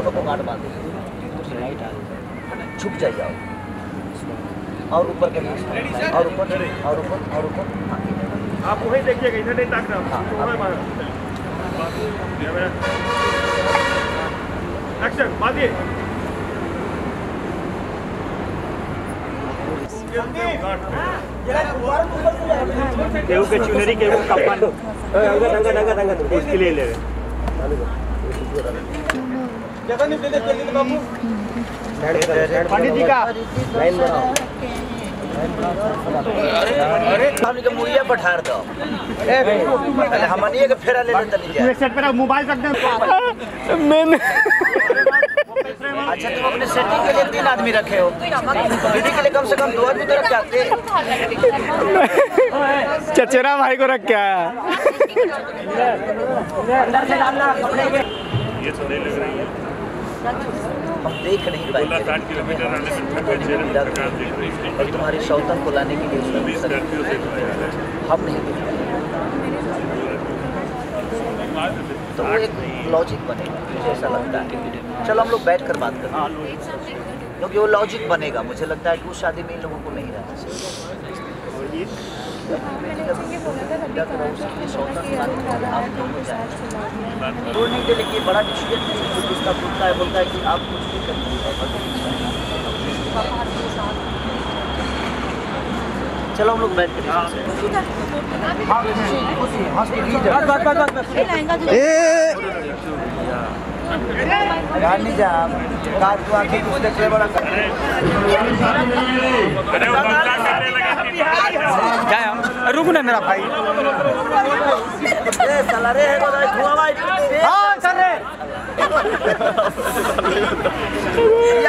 दोनों को गांठ बाँध दीजिए। लाइट आ रही छुप जाइए आप और ऊपर के और ऊपर और ऊपर और ऊपर। आप वही देखिएगा इधर नहीं ताक रहा। हाँ, हाँ। एक्शन बांधिए। केहू के चुनरी केहू कपन उसके लिए ले रहे पंडित जी का। के मुड़िया पठार दो। हमनिए के फेरा ले लेते नहीं जाए सेट पर मोबाइल रख दे। मैंने अच्छा तुम अपने सेटिंग के लिए तीन आदमी रखे हो। दीदी के लिए कम से कम दो आदमी तो रख के आते चचेरा भाई को रख क्या ये तो नहीं लग रही है। हम देख नहीं पाएँगे है और तुम्हारी शौतन को लाने के लिए हम नहीं देख पाएँगे तो वो एक लॉजिक बनेगा मुझे ऐसा लगता है। चलो हम लोग बैठ कर बात करते हैं। क्योंकि वो लॉजिक बनेगा। मुझे लगता है कि उस शादी में इन लोगों को नहीं रहना चाहिए। नहीं दे लेकिन बड़ा डिसीज़न है उसका बोलता है बोलता है कि आप कुछ भी करिए चलो हम लोग बैठ कर नहीं जा कार को आके कुछ देख ले बड़ा कर अरे वो बंदा करने लगे कि क्या हम रुक ना मेरा भाई है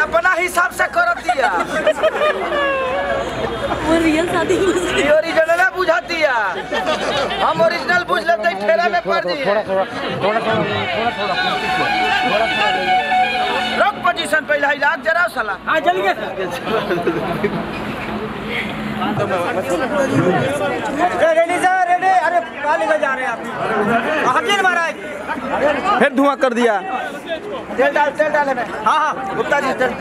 अपना हिसाब से कर दिया। वो रियल शादी ओरिजिनल है बुझा दिया हम ओरिजिनल बुझ लेते ठेरा में पड़ दिए। रॉक पोजीशन पहले ही रात जरा साला। हाँ जल्दी। Ready sir ready? अरे कहाँ लेकर जा रहे हैं आप। हाजिर महाराज फिर धुआँ कर दिया। तेल डाल, तेल डाले में हाँ हाँ गुप्ता जी, तेल।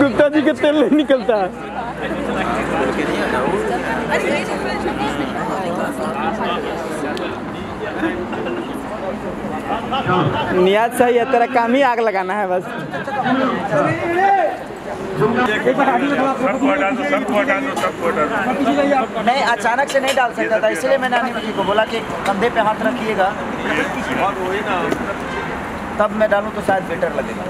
गुप्ता जी का तेल नहीं निकलता। है नियाज सही है, तेरा काम ही आग लगाना है बस। नहीं, अचानक से नहीं डाल सकता था, इसलिए मैंने अनिल जी को बोला कि कंधे पे हाथ रखिएगा। तब मैं डालूं तो शायद बेटर लगेगा।